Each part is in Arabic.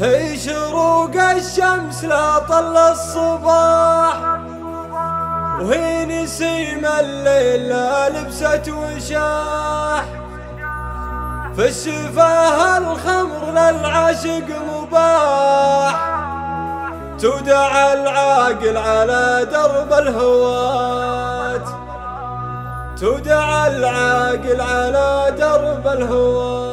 هي شروق الشمس لا طل الصباح. وهي نسيم الليل لا لبست وشاح. في الشفاه الخمر للعاشق مباح. تودع العاقل على درب الهوات. تودع العاقل على درب الهوات.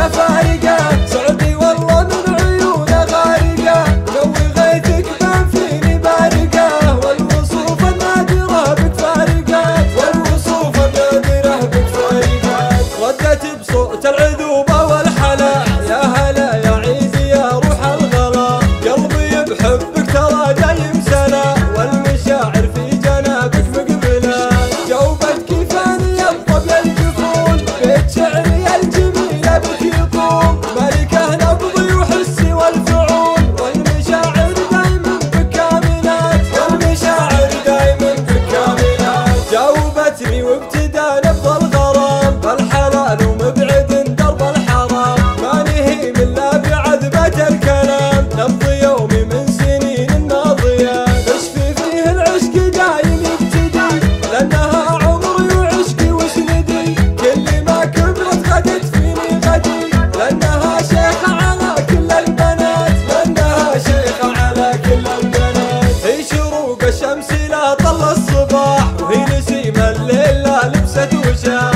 Never set to a